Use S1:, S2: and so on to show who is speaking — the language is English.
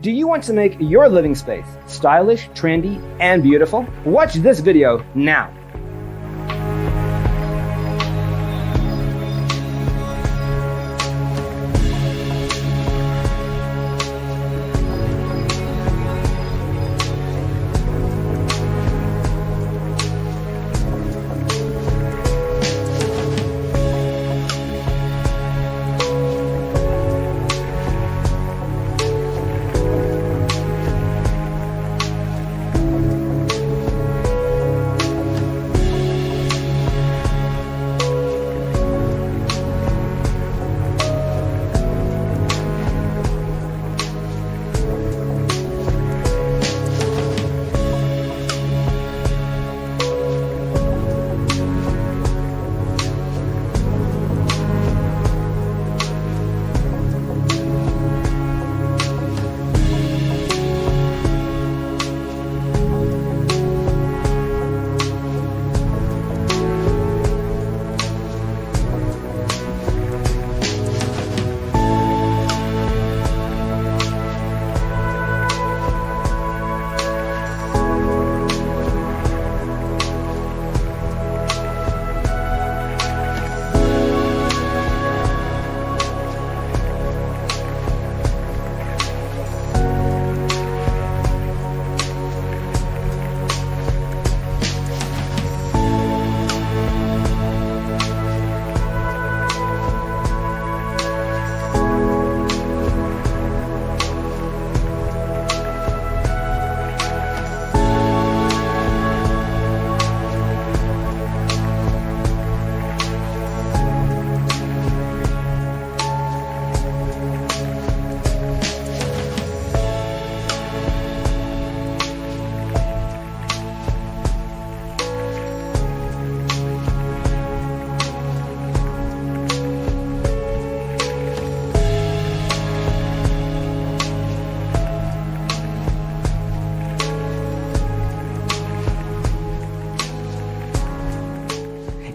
S1: Do you want to make your living space stylish, trendy, and beautiful? Watch this video now.